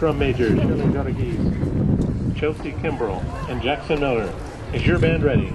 Drum majors, Shirley Jodagese, Chelsea Kimbrell, and Jackson Miller. Is your band ready?